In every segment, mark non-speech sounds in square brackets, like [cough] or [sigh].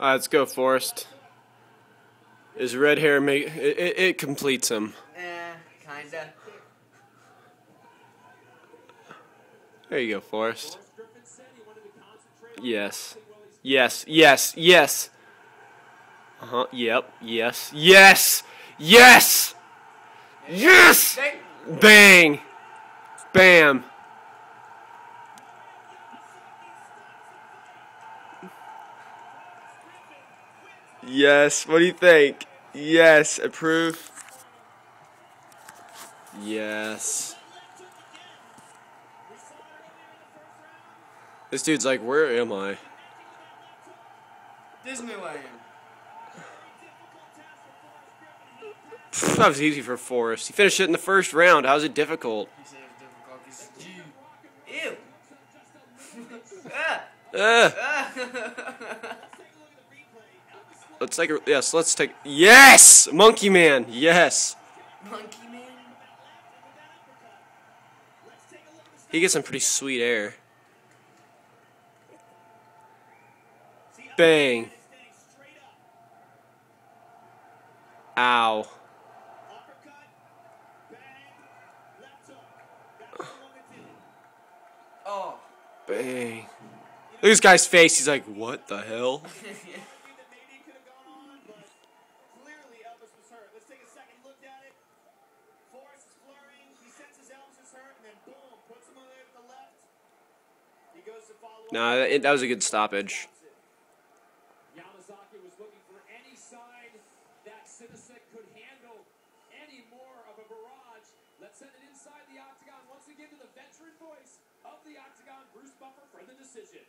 Uh, let's go, Forrest. His red hair make it, it, it completes him. Eh, kinda. There you go, Forrest. Yes. Yes, yes, yes. Uh huh. Yep. Yes. Yes. Yes. Yes. Bang. Bam. Yes. What do you think? Yes. Approve. Yes. This dude's like, where am I? Disneyland. That was easy for Forrest. He finished it in the first round. How's it difficult? He said it's difficult 'cause it's G. Ew. [laughs] ah. Ah. [laughs] [laughs] Let's take a yes. Let's take yes, Monkey Man. Yes, Monkey man. he gets some pretty sweet air. Bang. Ow. Oh. Bang. Look at this guy's face. He's like, what the hell? [laughs] Nah, that, that was a good stoppage. Yamasaki was looking for any sign that Sinosic could handle any more of a barrage. Let's send it inside the octagon once again to the veteran voice of the octagon, Bruce Buffer, for the decision.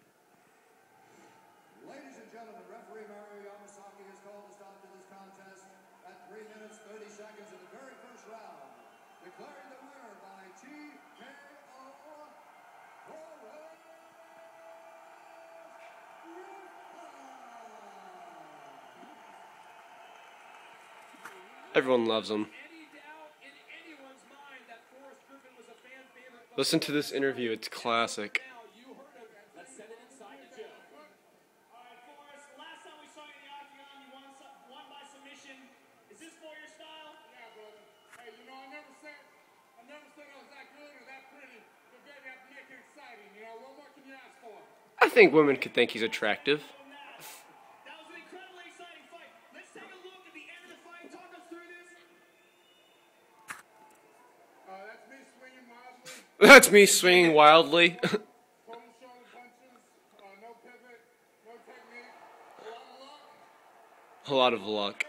Ladies and gentlemen, referee Mario Yamasaki has called a stop to this contest at 3 minutes 30 seconds of the very first round, declaring the winner by TKO Torres. Everyone loves him. Any doubt in anyone's mind that Forrest Griffin was a fan favorite? Listen to this interview. It's classic. Now you heard him. Let's send it inside to Joe. All right, Forrest. Last time we saw you in the octagon, you won, some, won by submission. Is this for your style? Yeah, brother. Hey, you know, I never said, I never said I was that good or that pretty, but baby, I can make it exciting. loves him. Listen to this interview, it's classic. I think women could think he's attractive. That was an incredibly exciting fight. Let's take a look at the end of the fight. Talk us through this. Uh, that's me swinging wildly, That's me swinging wildly. [laughs] a lot of luck.